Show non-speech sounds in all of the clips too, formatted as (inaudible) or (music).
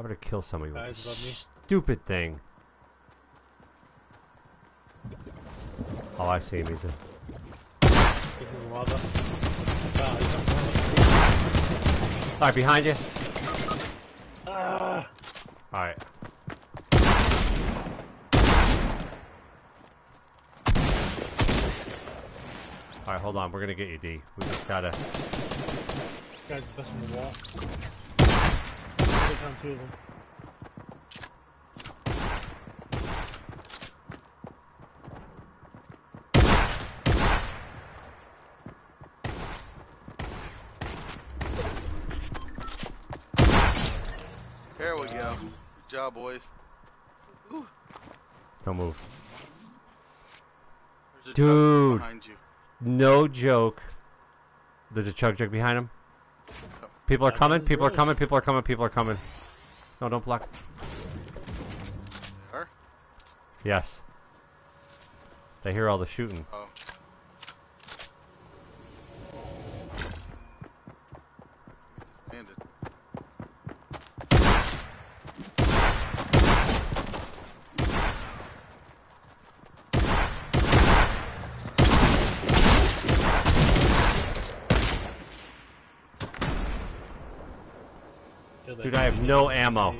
I better kill somebody with Guys this stupid thing. Oh, I see him. He's a... This is lava. Wow, he's not going. Alright, behind you. Ah! Alright. Alright, hold on. We're gonna get you, D. We just gotta... This guy's busting the wall. Take on two of them. There we go. Good job, boys. Ooh, Don't move. there's a Dude. behind you. No joke. There's a chug jug behind him. People are coming. People are coming. People are coming. People are coming. No, don't block. They? Yes. They hear all the shooting. Oh. He just landed. Kill that Dude, I have guy. No ammo.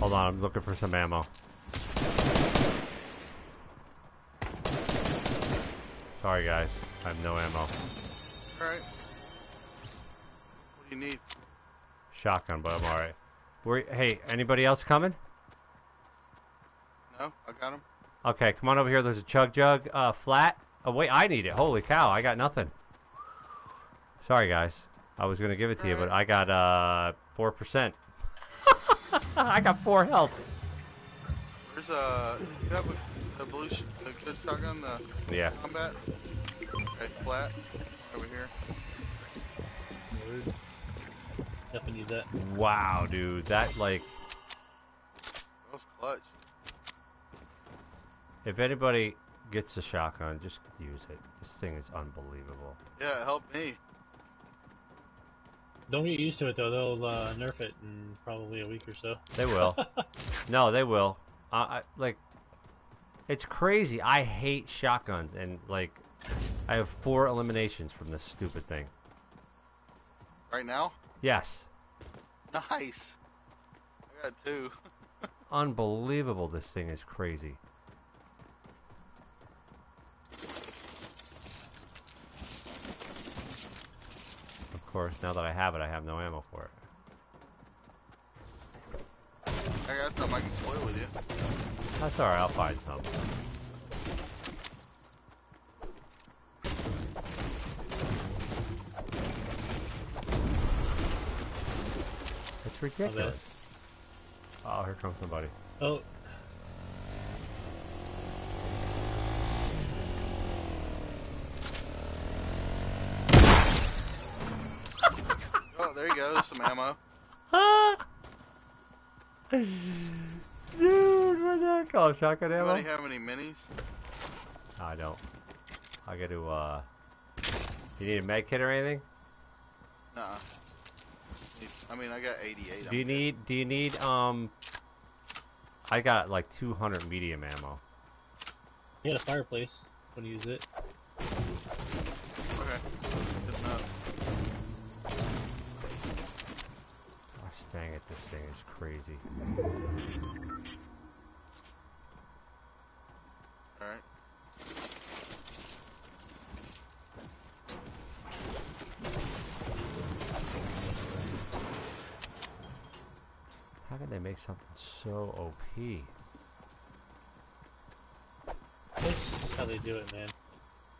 Hold on, I'm looking for some ammo. Sorry, guys. I have no ammo. Alright. What do you need? Shotgun, but I'm alright. Where- Hey, anybody else coming? No? I got him? Okay, come on over here. There's a chug jug uh, flat. Oh, wait, I need it. Holy cow, I got nothing. Sorry, guys. I was going to give it to you, but I got uh, 4%. (laughs) I got 4 health. There's uh you have a, a blue sh a good shotgun, the Yeah. combat? Okay, flat. Over here. Rude. Definitely need that. Wow, dude. That, like, That was clutch. if anybody gets a shotgun, just use it. This thing is unbelievable. Yeah, help me. Don't get used to it though. They'll uh, nerf it in probably a week or so. They will. (laughs) no, they will. Uh, I, like, it's crazy. I hate shotguns, and like, I have four eliminations from this stupid thing. Right now? Yes, Nice. I got two. (laughs) unbelievable. This thing is crazy. Course, now that I have it, I have no ammo for it. I got some I can split with you. That's alright. I'll find some. It's ridiculous. Oh, here comes somebody. Oh, Oh, there you go. There's some ammo. Dude, what's that called? Shotgun ammo? Anybody have any minis? I don't. I got to, uh... You need a med kit or anything? Nuh I mean, I got 88. Do you I'm good. need, do you need, um... I got like 200 medium ammo. you had a fireplace. When you use it. Dang it, this thing is crazy. Alright. How can they make something so OP? That's just how they do it, man.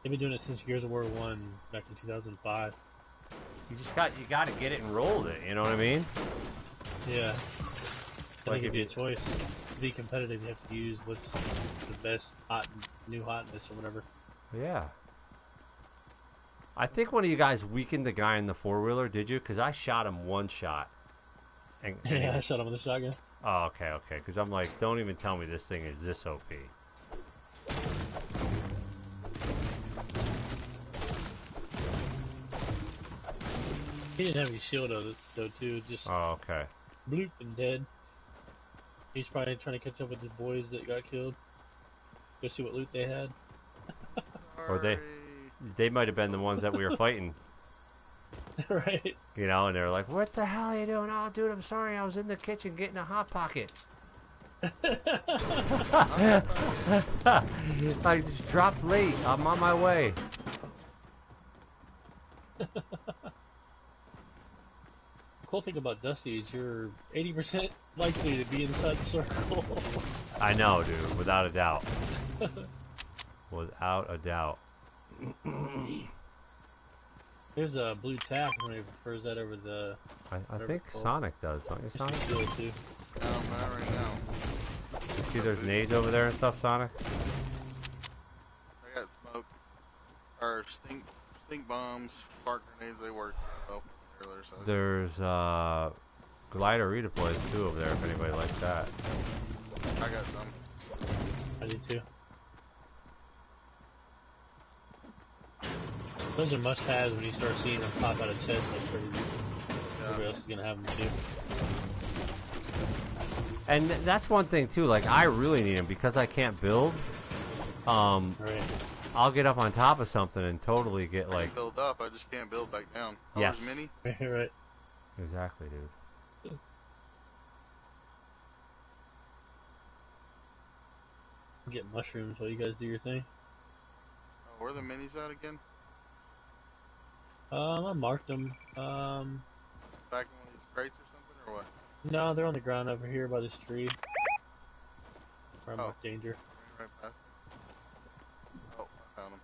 They've been doing it since Gears of War One back in 2005. You just got, you got to get it and roll it, you know what I mean? Yeah. Like give you a choice. To be competitive, you have to use what's the best hot new hotness or whatever. Yeah. I think one of you guys weakened the guy in the four wheeler, did you? Because I shot him one shot. And, and (laughs) yeah, I shot him with a shotgun. oh, okay, okay. Because I'm like, don't even tell me this thing is this OP. He didn't have any shield though, though too. Just Oh, okay. bloop and dead. He's probably trying to catch up with the boys that got killed. Go see what loot they had. (laughs) Or they- They might have been the ones that we were fighting, (laughs) (laughs) right. you know, and they're like, "What the hell are you doing?" Oh, dude, I'm sorry. I was in the kitchen getting a hot pocket. I just dropped late. I'm on my way. Cool thing about Dusty is you're 80% likely to be inside the circle. I know, dude, without a doubt. (laughs) without a doubt. There's a blue tap when he prefers that over the. I, I think it's. Sonic does, don't you, Just Sonic? do it too. No, I'm not right now. You see there's nades over there and stuff, Sonic? I got smoke. Or stink, stink bombs, spark grenades. They work well. Earlier, so There's uh, glider redeploys too over there if anybody likes that. I got some. I do too. Those are must-haves when you start seeing them pop out of chests like crazy. Everybody Yeah. else is gonna have them too. And that's one thing too. Like I really need them because I can't build. Um, Right. I'll get up on top of something and totally get I like can build up. I just can't build back down. Oh, Yes. there's mini. (laughs) right. exactly, dude. Get mushrooms while you guys do your thing. Oh, where are the minis at again? Um, I marked them. Um, Back in one of these crates or something, or what? no, they're on the ground over here by this tree. Where I Oh. marked danger. Right past. Oh, I found them.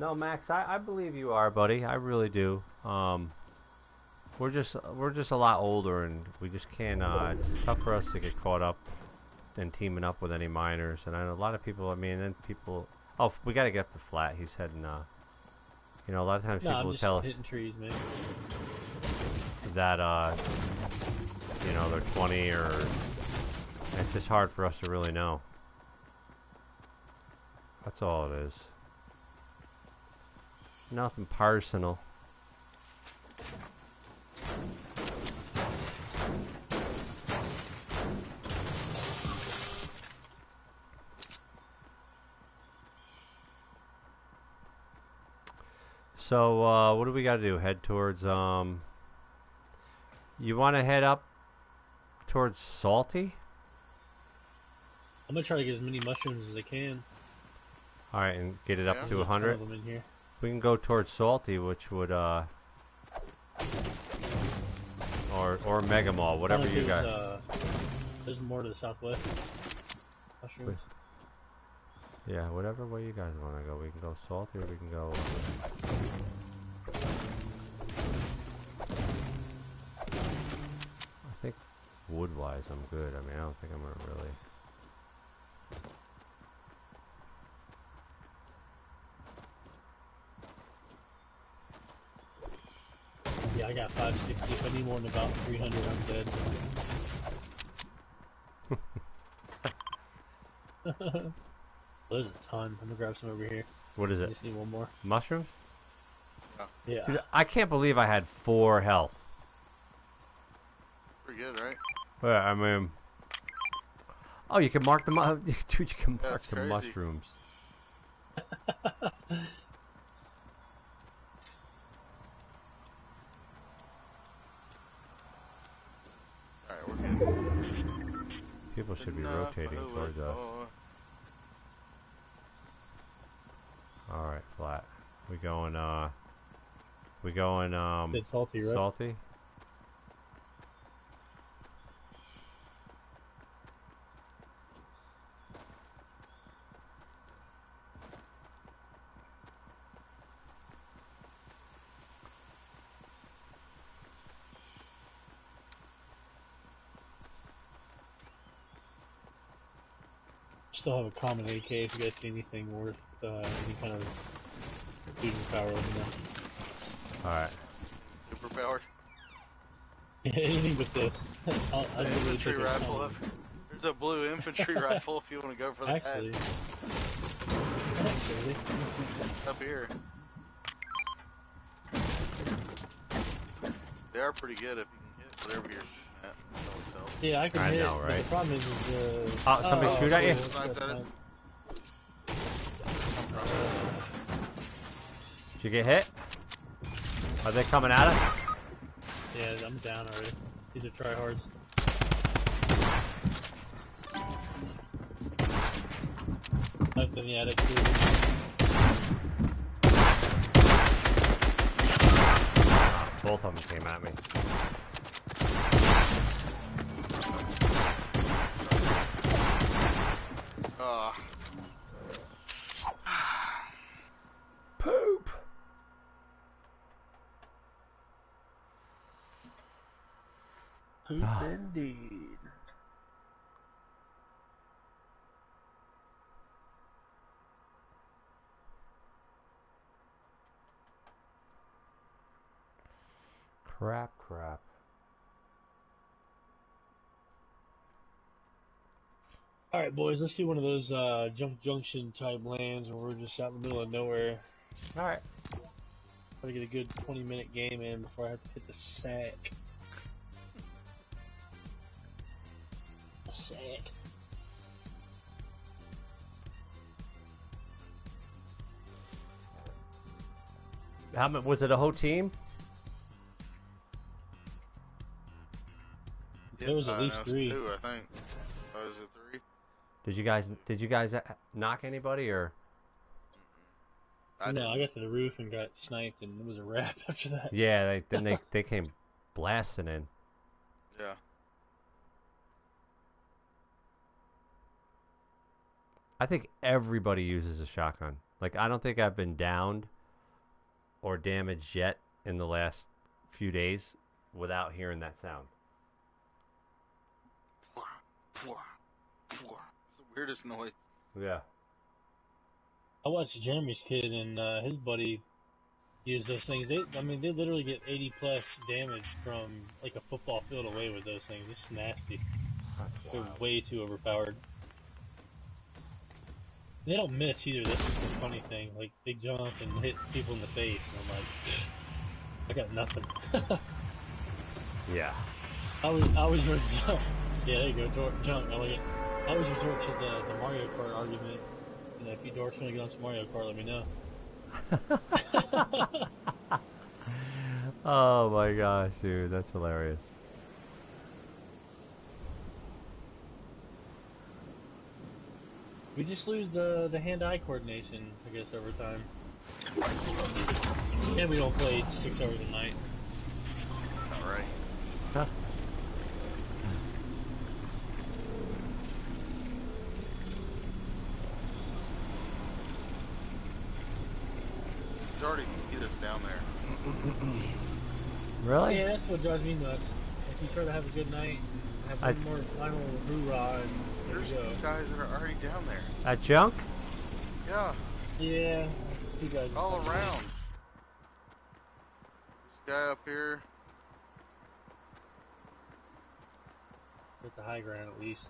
No, Max, I, I believe you are, buddy. I really do. Um, we're just we're just a lot older, and we just can't. Uh, it's tough for us to get caught up and teaming up with any miners. And I know a lot of people. I mean, then people. Oh, we got to get up the flat. He's heading. Uh, you know, a lot of times No, people tell us trees, man. that uh, you know they're 20 or. It's just hard for us to really know. That's all it is. Nothing personal. So, uh, what do we got to do? Head towards, um... You want to head up towards Salty? I'm gonna try to get as many mushrooms as I can. Alright, and get it up to There's a ton 100? Of them in here. We can go towards Salty, which would, uh... Or, or Mega Mall, whatever you got. there's, Uh, there's more to the southwest. Mushrooms. Yeah, whatever way you guys want to go. We can go Salty or we can go... I think wood-wise I'm good. I mean, I don't think I'm gonna really... I got 560. If I need more than about 300, I'm dead. (laughs) There's a ton. I'm gonna grab some over here. What is I it? just need one more. Mushrooms? Oh. Yeah. Dude, I can't believe I had four health. Pretty good, right? Yeah, I mean... Oh, you can mark them up. (laughs) Dude, you can mark That's the crazy. mushrooms. (laughs) Alright, we're good. People should be rotating towards us. Alright, flat. We going, uh... We going, um... Salty, right? Salty? Still have a common AK if you guys see anything worth uh, any kind of shooting power over them. Alright. Super powered. (laughs) anything but this. (laughs) I'll, I'll The infantry rifle. Up. There's a blue infantry (laughs) rifle if you want to go for that. Actually, actually, Up here. They are pretty good if you can hit. whatever you're shooting at. Yeah, I can I hit. know, but right? the problem is, is uh, Oh, somebody shoot at you? yeah, Sniped that's at us. fine. I'm probably- Did you get hit? Are they coming at us? Yeah, I'm down already. These are tryhards. Up in the attic too. Both of them came at me. Ah, Poop. Poop Ah. indeed. Crap, crap. All right, boys. Let's do one of those uh, junk junction type lands where we're just out in the middle of nowhere. All right. Try to get a good 20 minute game in before I have to hit the sack. The sack. How many, was it a whole team? There was at uh, least no, it's three. Two, I think. Oh, was it three? Did you guys did you guys uh, knock anybody or I no. I got to the roof and got sniped, and it was a wrap (laughs) after that. yeah, they then they they came blasting in. Yeah. I think everybody uses a shotgun. Like I don't think I've been downed or damaged yet in the last few days without hearing that sound. It's the weirdest noise. Yeah. I watched Jeremy's kid and uh, his buddy use those things. They, I mean, they literally get 80 plus damage from like a football field away with those things. It's nasty. They're way too overpowered. They don't miss either. This is the funny thing. Like they jump and hit people in the face, and I'm like, I got nothing. (laughs) Yeah. I always, I always resort. (laughs) Yeah, there you go, Dor- jump. I like it. I always resort to the, the Mario Kart argument. If you dorks want to get on some Mario Kart, let me know. (laughs) Oh my gosh, dude, that's hilarious. We just lose the the hand-eye coordination, I guess, over time. And we don't play six hours a night. Alright. Huh. He's already beat us down there. (clears throat) Really? Yeah, that's what drives me nuts. If you try to have a good night, have I- one more final hoorah, and there There's you guys that are already down there. At junk? Yeah, Yeah, you guys. all around. This guy up here. At the high ground, at least.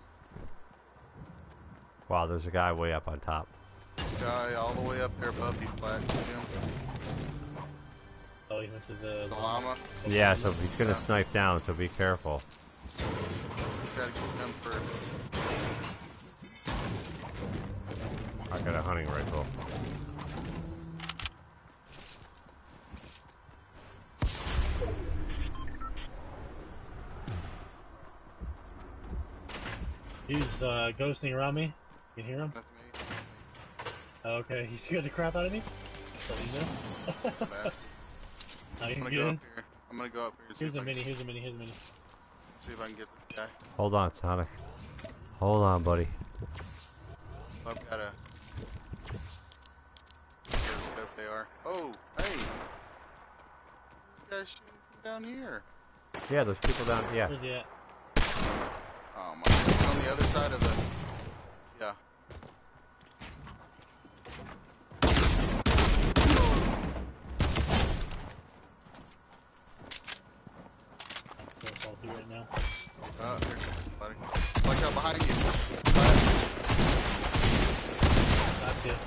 Wow, there's a guy way up on top. This guy all the way up there above you, flat. Oh, he went to the. The llama. Yeah, so he's gonna snipe down, so be careful. Gotta keep him for. I got a hunting rifle. He's uh, ghosting around me. You can hear him? That's me. Oh, okay, he scared the crap out of me. So (laughs) you know. Bad. I'm gonna go up here. I'm gonna go up here Here's if, a I mini. can, Here's a mini. Here's a mini. See if I can get this guy. Hold on, Sonic. Hold on, buddy. I've got a. Scope they are. Oh, hey! These guys shooting from down here. Yeah, there's people down. Yeah. Where's? Oh my! He's on the other side of the. Yeah. Can't fall through right now. Uh, there comes somebody. Watch out behind you. That's it.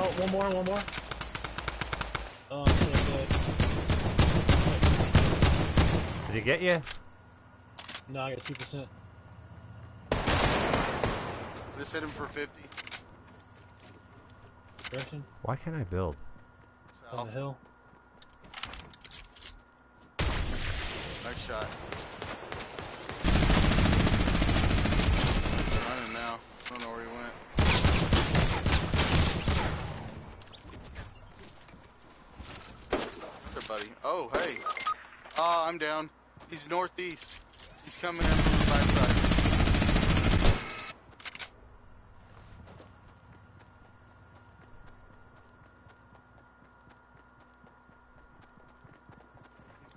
Oh, one more, one more. Oh, I'm so dead. he get you? No, I got two percent. Just hit him for 50. Direction Why can't I build? on the hill. Nice shot. Running now. I don't know where he went. There, buddy. Oh, hey. Ah, I'm down. He's northeast. He's coming in from the backside.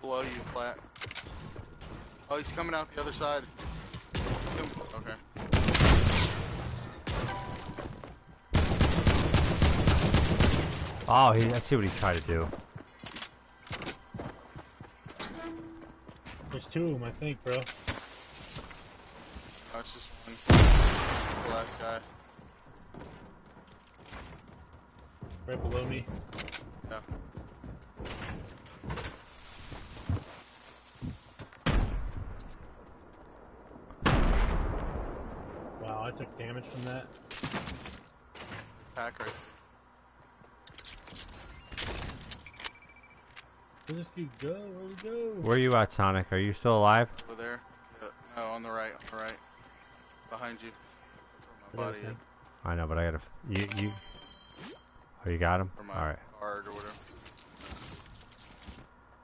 Below you, flat. Oh, he's coming out the other side. Okay. Oh, he, I see what he tried to do. There's two of them, I think, bro. Oh, it's just one. That's the last guy. Right below me. Yeah. Wow, I took damage from that. Attack right. Where'd go? Where'd he go? Where you at, Sonic? Are you still alive? Over there. Yeah. No, on the right. On the right. Behind you. Where my body is. I know, but I gotta. You you. Oh, you got him. Or my All right. card or whatever.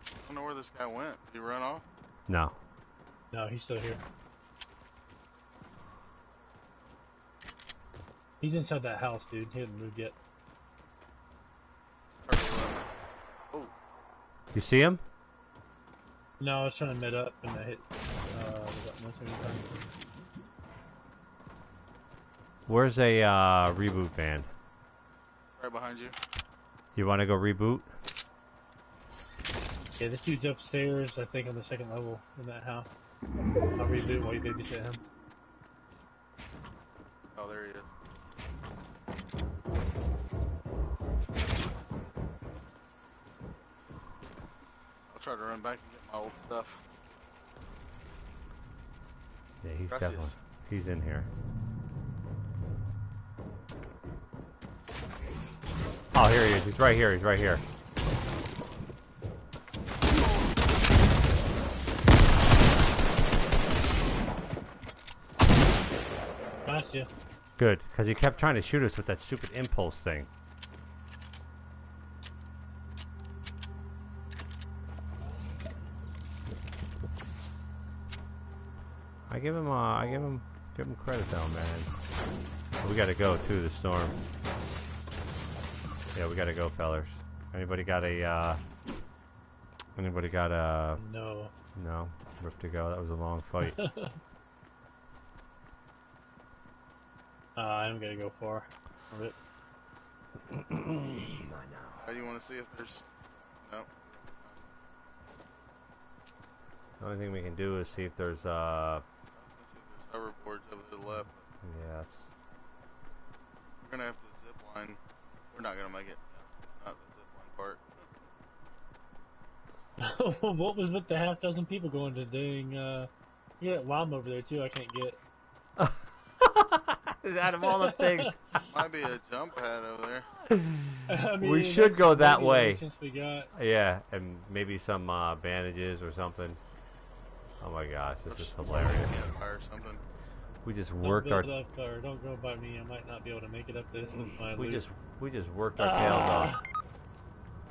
I don't know where this guy went. Did he run off? No. No, he's still here. He's inside that house, dude. He hasn't moved yet. Or he run? Oh, You see him? No, I was trying to mid up and I hit uh, the button time. Where's a uh, reboot van? right behind you. You want to go reboot? Yeah, this dude's upstairs, I think, on the second level in that house. I'll reboot while you babysit him. Oh, there he is. Try to run back and get my old stuff. Yeah, he's Gracias. definitely. He's in here. Oh, here he is. He's right here. He's right here. Gotcha. Good, because he kept trying to shoot us with that stupid impulse thing. I give him, uh, I give him, give him credit though, man. We gotta go too. The storm. Yeah, we gotta go, fellers. Anybody got a, uh, anybody got a, No. no, we have to go. That was a long fight. (laughs) Uh, I'm gonna go far. Of (clears throat) it. How do you want to see if there's? No. The only thing we can do is see if there's, uh, I was gonna see if there's hoverboards over to the left. yeah, it's, We're gonna have to zip line. We're not gonna make it. No, not the zip line part. (laughs) what was with the half dozen people going to dang, uh, you got llama over there too, I can't get. (laughs) out of all the things, (laughs) Might be a jump pad over there. I mean, We should go that way. we got. yeah, and maybe some uh, bandages or something. Oh my gosh, this is hilarious. Campfire or something. We just Don't worked our, build up, or don't go by me. I might not be able to make it up this. with we loot. just, we just worked our tails off. Ah,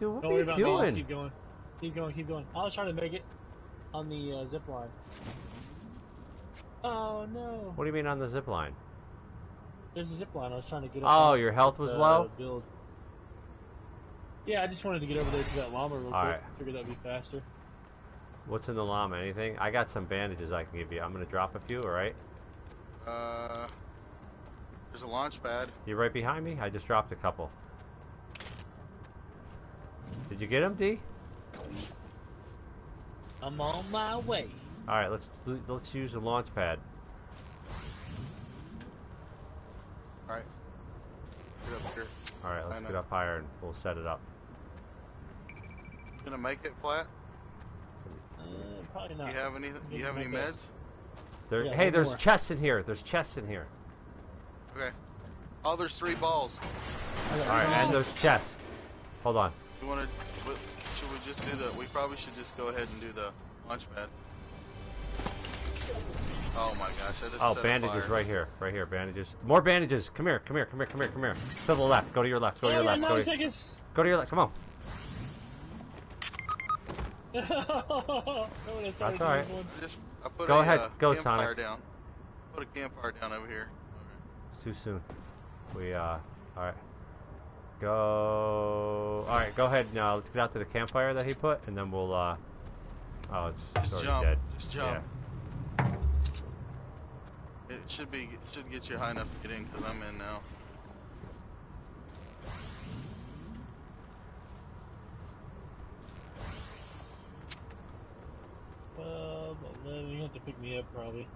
Dude, what Don't are you about me. Doing? keep going. Keep going. Keep going. I was trying to make it on the uh, zip line. Oh no! What do you mean on the zip line? There's a zip line. I was trying to get. Up Oh, your health was the low. Build. Yeah, I just wanted to get over there to that llama real quick. Alright. Figured that'd be faster. What's in the llama? Anything? I got some bandages I can give you. I'm gonna drop a few. All right. Uh, there's a launch pad. You're right behind me? I just dropped a couple. Did you get them, D? I'm on my way. All right, let's let's use the launch pad. Alright. Get up here. All right, let's get up higher and we'll set it up. Gonna make it flat? Probably You have any? You have any meds? There, Yeah, hey, there's more. chests in here. There's chests in here. Okay. Oh, there's three balls. All right, and there's chests. Hold on. You want to? Should we just do the? We probably should just go ahead and do the launch pad. Oh my gosh! I just Oh, bandages right here, right here. Bandages. More bandages. Come here, come here, come here, come here, come here. To the left. Go to your left. Go to Oh, your I left. Go nine to, seconds. go to your left. Come on. That's That's all right. Just I put Go a ahead, uh, go, campfire Sonic. down. Put a campfire down over here. It's too soon. We uh. All right. Go. All right. Go ahead now. Let's get out to the campfire that he put, and then we'll uh. Oh, it's, it's Just already jump. dead. Just jump. Yeah. It should be it should get you high enough to get in because I'm in now. Twelve, eleven. You have to pick me up probably.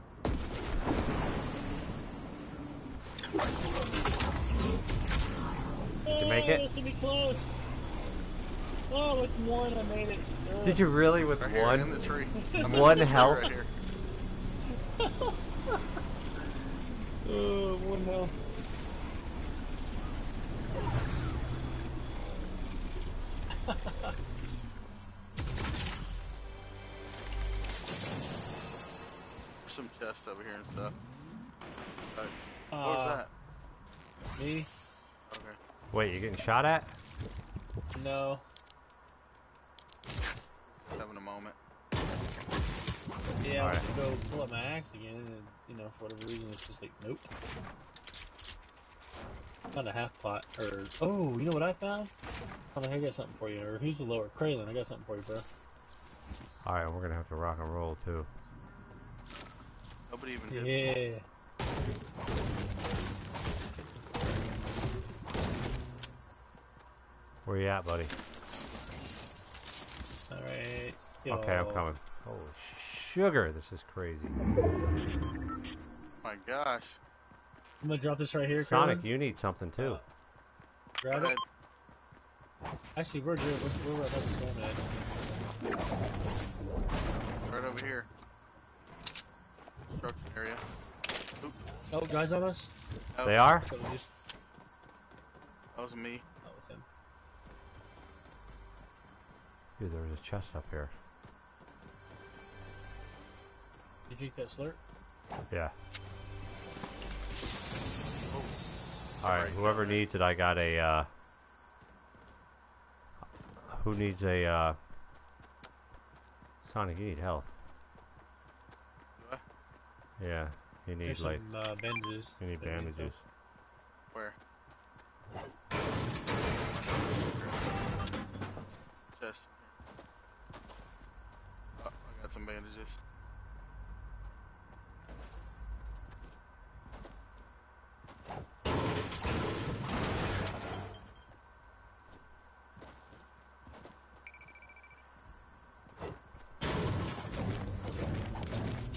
Did you make Oh, it? This will be close. Oh, with one, I made it. Ugh. Did you really with Right here in one? the tree. (laughs) I'm in One the tree health? Right here. (laughs) Oh, one health. There's some chests over here and stuff. Uh, what was Uh, that? Me? Okay. Wait, you're getting shot at? No. Just having a moment. Yeah, I Alright. went to go pull up my axe again, and you know, for whatever reason, it's just like, nope. Found a half pot, or oh, you know what I found? Oh, I got something for you. Or who's the lower? Cralin, I got something for you, bro. All right, we're gonna have to rock and roll too. Nobody even hit me. Yeah. Where you at, buddy? All right. Okay, I'm coming. Holy sugar, this is crazy. My gosh. I'm gonna drop this right here. Sonic, Cralin. you need something too. Grab it. Actually, we're good. We're, we're right up the phone at. Right over here. Construction area. Oh, guys on us. Oh, They are? So just. That was me. That was him. Dude, there was a chest up here. Did you drink that slurp? Yeah. Oh. All right, Sorry, whoever go needs it, I got a. Uh, who needs a? Uh, Sonic, you need health. Do I? Yeah, you need There's like some uh, bandages. you need that need, bandages. Where? Chest. Oh, I got some bandages.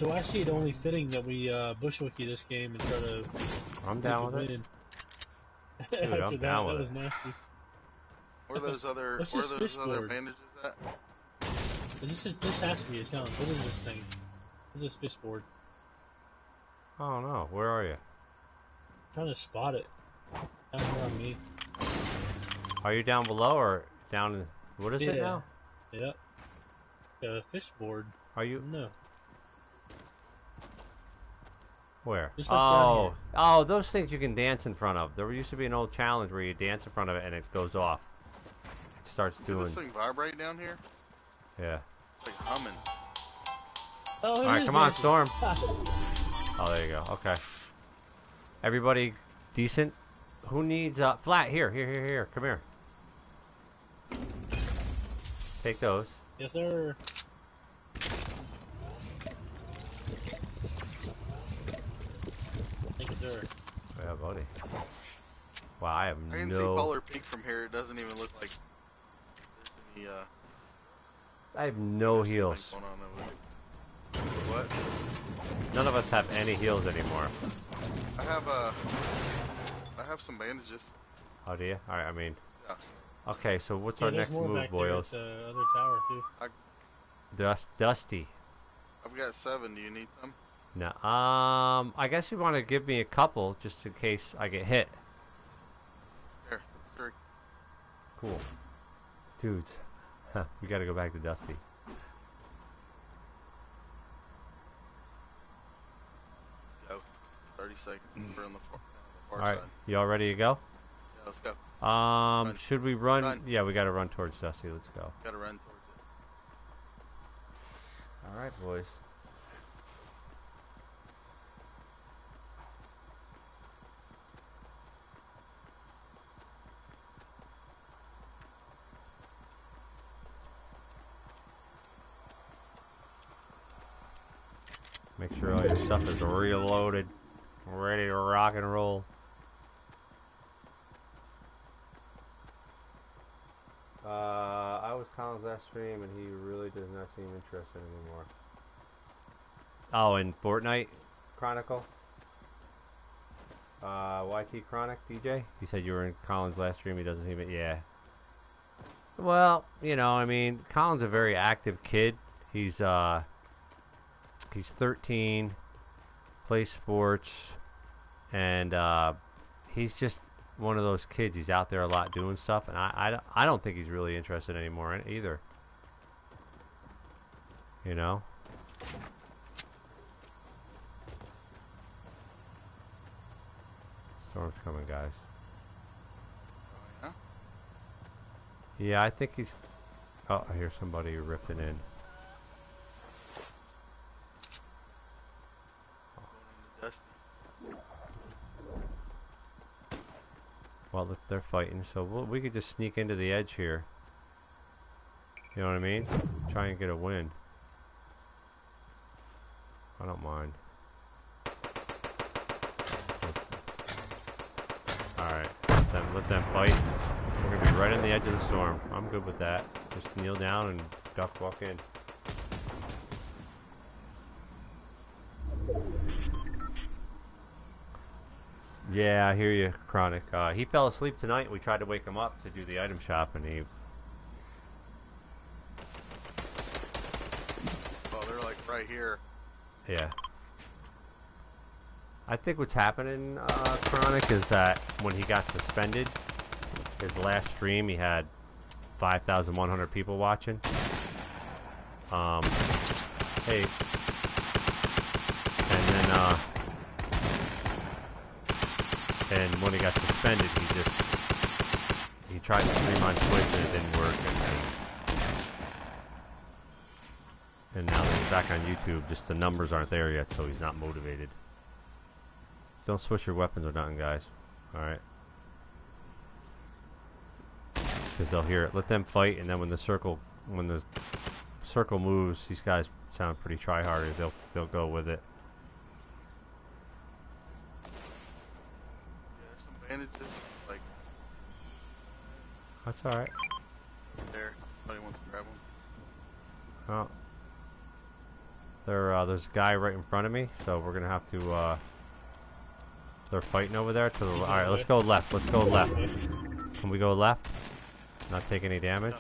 So I see it only fitting that we uh, bushwhacky this game and try to. I'm down with it. win. (laughs) Dude, I'm After that, down that with was nasty. Where are those other What's where are this those other fishboard? bandages at? This is this has to be a challenge. What is this thing? What is this fish board? Oh no, where are you? trying to spot it. Down here on me. Are you down below or down? In, what is it Yeah. now? Yep. The fish board. Are you No. Where? Just like Oh, oh, those things you can dance in front of. There used to be an old challenge where you dance in front of it and it goes off. It starts Did doing. this thing vibrate down here? Yeah. It's like humming. Oh, All right, come on, Storm. (laughs) Oh, there you go. Okay. Everybody decent? Who needs uh flat? Here, here, here, here. Come here. Take those. yes, sir. Thank you, sir. Yeah, buddy. Wow, I have I can no. see Polar Peak from here. It doesn't even look like there's any uh I have no there's anything heals. going on over there. What? None of us have any heals anymore. I have uh I have some bandages. Oh, do you? All right. I mean. Yeah. Okay, so what's Yeah, our next move, back there boyos? at The other tower too. Dust, Dusty. I've got seven. Do you need some? No. Um, I guess you want to give me a couple just in case I get hit. There, three. Cool. Dudes, huh, (laughs) we got to go back to Dusty. Go. Thirty seconds. We're on the far, the far All right, side. you all ready to go? Yeah, let's go. Um, Run. should we run? Run. Yeah, we got to run towards Dusty. Let's go. Gotta run towards it. All right, boys. Make sure all your stuff is reloaded, ready to rock and roll. Uh, I was Colin's last stream, and he really does not seem interested anymore. Oh, in Fortnite Chronicle. Uh, YT Chronic DJ. You said you were in Colin's last stream. He doesn't seem it. Yeah. Well, you know, I mean, Colin's a very active kid. He's uh, he's 13, plays sports, and uh, he's just one of those kids. He's out there a lot doing stuff, and I, I, don't- I don't think he's really interested anymore in- either. You know? Storm's coming, guys. Oh, yeah? Yeah, I think he's. Oh, I hear somebody ripping in. Going. Well, they're fighting, so we'll, we could just sneak into the edge here. You know what I mean? Try and get a win. I don't mind. Alright, let them, let them fight. We're gonna be right on the edge of the storm. I'm good with that. Just kneel down and duck walk in. Yeah, I hear you, Chronic. Uh, he fell asleep tonight. We tried to wake him up to do the item shop, and he. Oh, they're like right here. Yeah. I think what's happening, uh, Chronic, is that when he got suspended, his last stream, he had 5,100 people watching. Um, hey. And then, uh, and when he got suspended, he just, he tried to stream on Twitch and it didn't work, and and now that he's back on YouTube, just the numbers aren't there yet, so he's not motivated. Don't switch your weapons or nothing, guys. Alright. Because they'll hear it. Let them fight, and then when the circle, when the circle moves, these guys sound pretty tryhardy. They'll they'll go with it. Yeah, there's some bandages like That's alright. there. Somebody wants to grab them. Oh. There, uh, there's a guy right in front of me, so we're gonna have to. Uh, they're fighting over there. To the He's all on right, the let's go left. Let's go left. Can we go left? Not take any damage.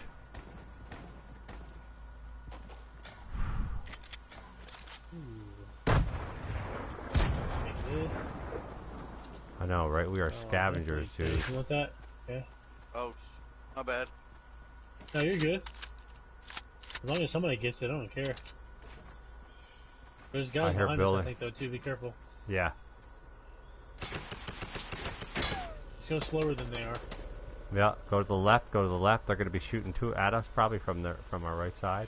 Good. I know, right? We are Oh, scavengers, that's dude. You want that? Yeah. Oh, sh- my bad. No, you're good. As long as somebody gets it, I don't care. There's guys hear behind us, I think, though, too. Be careful. Yeah. Just go slower than they are. Yeah, go to the left, go to the left. They're going to be shooting two at us, probably from the from our right side.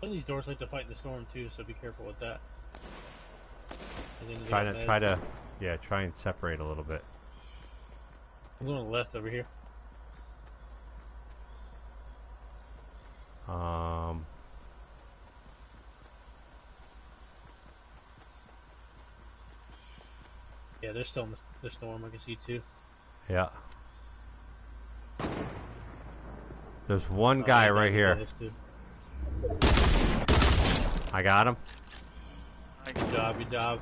Some of these doors like to fight in the storm, too, so be careful with that. And then they Try got to try to, yeah, try and separate a little bit. I'm going left over here. Um, Yeah, they're still in the, the storm. I can see too. yeah. There's one Oh, guy yeah, right here. I got him. Good Thanks. job, good job.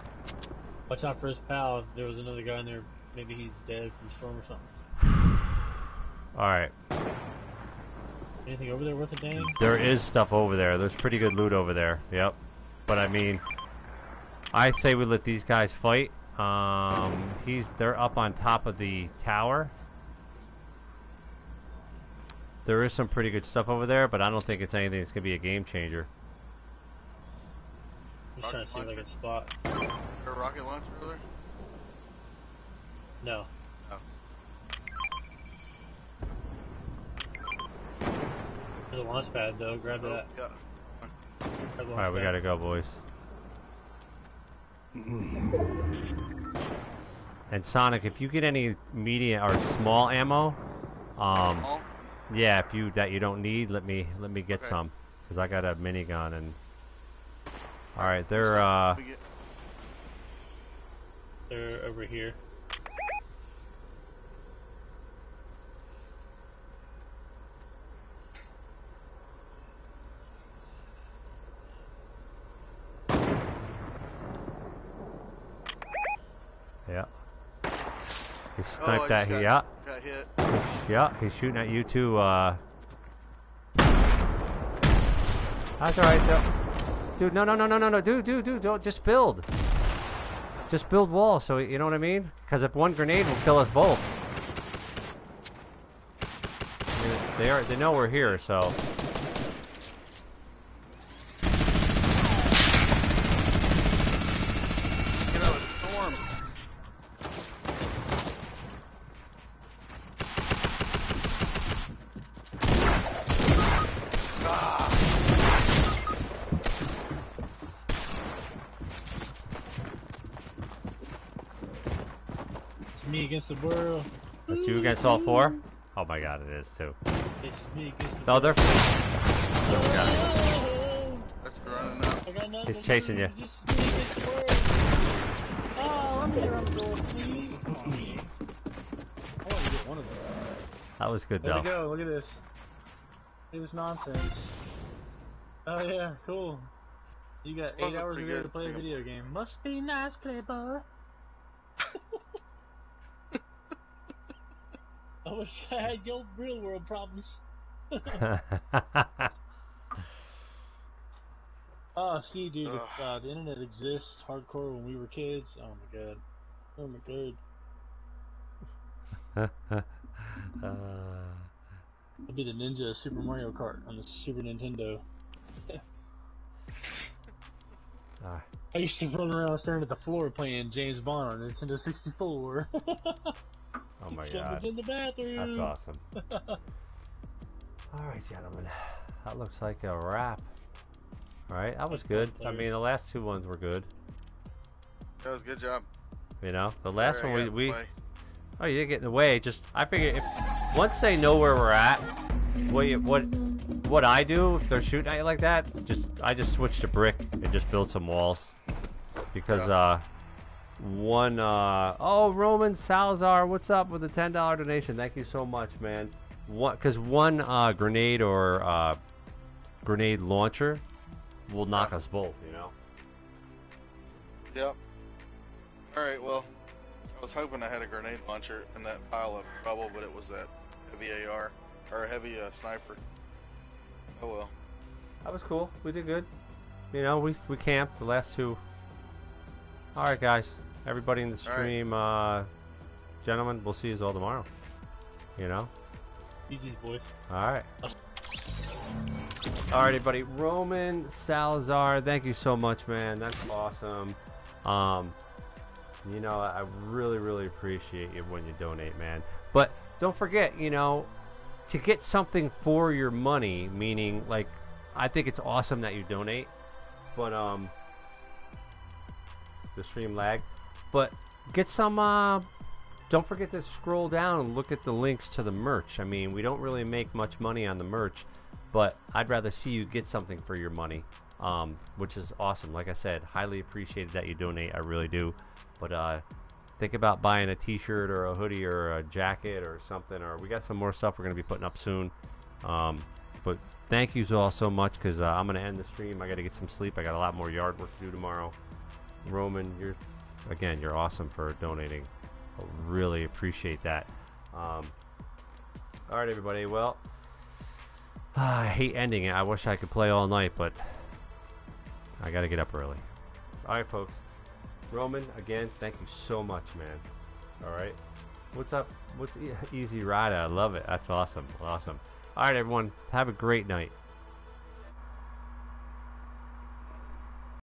Watch out for his pal. There was another guy in there. Maybe he's dead from storm or something. (sighs) All right. Anything over there worth a dang? There is stuff over there. There's pretty good loot over there. Yep. But I mean, I say we let these guys fight. Um, he's they're up on top of the tower. There is some pretty good stuff over there, but I don't think it's anything that's gonna be a game changer. Just trying to see if I can spot. Is there a rocket launcher over there? No. Oh. There's a launch pad though. Grab Oh, that. yeah. Grab the All launch right, we gotta go, boys. And Sonic, if you get any medium or small ammo, um, yeah, if you that you don't need, let me let me get Okay. some, cause I got a minigun and. All right, they're uh. They're over here. Yeah. He oh, sniped I that. got, yeah, got hit. yeah. He's shooting at you too. Uh. That's all right, though. Dude. No, no, no, no, no, no, dude, dude, dude. Don't just build. Just build walls. So you know what I mean? Because if one grenade will kill us both. They are. They know we're here, so. Get out of the storm. It's me against the world. That's you against all four. Oh my God, it is too. It's me against the No, they're. Oh my God. That's running out. I got nothing. He's chasing you. Just me against the world. Oh, I'm here on the door, please. I want to get one of them. That was good There we though. go. Look at this. Look at this nonsense. Oh yeah, cool. You got eight are hours a pretty to play a video game. Must be nice, Playboy. (laughs) I wish I had your real world problems. Oh, (laughs) see, dude, if, uh, the internet exists hardcore when we were kids. Oh my god. Oh my god. (laughs) uh, It'd be the Ninja Super Mario Kart on the Super Nintendo. (laughs) alright. I used to run around staring at the floor playing James Bond on Nintendo 64. Oh my Someone's god. in the bathroom. That's awesome. (laughs) Alright, gentlemen. That looks like a wrap. Alright, that was good. I mean, the last two ones were good. That was a good job. You know, the last Sorry, I one we, we oh you didn't get in the way. Just I figure if once they know where we're at, what you, what what I do if they're shooting at you like that, just I just switch to brick and just build some walls because Yeah. uh one uh oh Roman Salazar, what's up with the ten dollar donation? Thank you so much, man. One because one uh, grenade or uh, grenade launcher will knock Yeah. us both. You know. Yep. Alright, well, I was hoping I had a grenade launcher in that pile of rubble, but it was that heavy AR, or a heavy uh, sniper. Oh well. That was cool. We did good. You know, we we camped the last two. All right, guys. Everybody in the All right. stream, uh, gentlemen, we'll see you all tomorrow. You know. GG's, boys. All right. All right, everybody. Roman Salazar, thank you so much, man. That's awesome. Um, you know, I really, really appreciate you when you donate, man. But don't forget, you know, to get something for your money, meaning like, I think it's awesome that you donate, but um, the stream lag, but get some. Uh, don't forget to scroll down and look at the links to the merch. I mean, we don't really make much money on the merch, but I'd rather see you get something for your money, um, which is awesome. Like I said, highly appreciated that you donate. I really do. But uh, think about buying a T-shirt or a hoodie or a jacket or something. Or we got some more stuff we're gonna be putting up soon. Um, but thank you all so much because uh, I'm gonna end the stream. I got to get some sleep. I got a lot more yard work to do tomorrow. Roman, you're again, you're awesome for donating. I really appreciate that. Um, all right, everybody. Well, (sighs) I hate ending it. I wish I could play all night, but I gotta get up early. Alright, folks. Roman, again, thank you so much, man. Alright. What's up? What's e- (laughs) Easy Rider? I love it. That's awesome. Awesome. Alright, everyone. Have a great night.